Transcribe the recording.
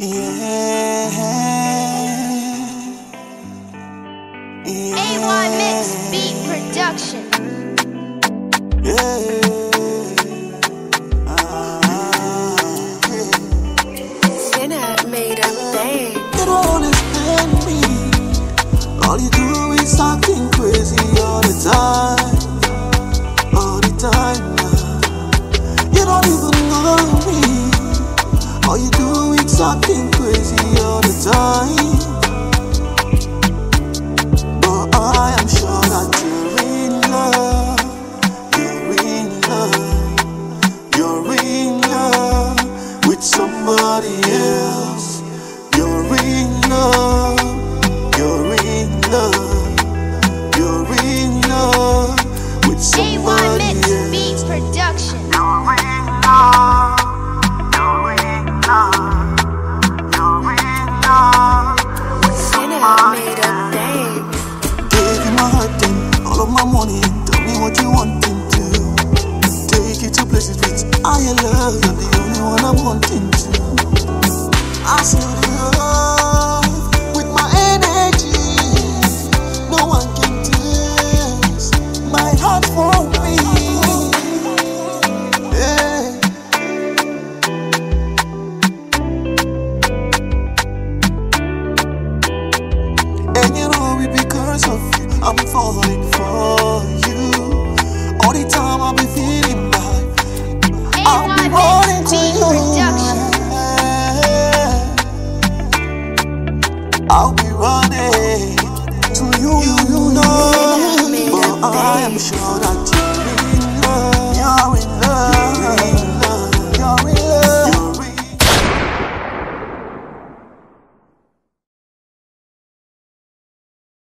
Yeah. Yeah. AY Mix Beat Production. Yeah. Do crazy all the time. But I am sure that you're in love. You're in love. You're in love with somebody else. You're in love. You're in love. You're in love with somebody Mix else. Beat Production. Of my money. Tell me what you wanting to. Take you to places with I love. You're the only one I'm wanting to. I still love with my energy. No one can test my heart for me. Yeah. And you know it because of you, I'm falling for you. All the time I'll be feeling bad. I'll be running to you. I'll be running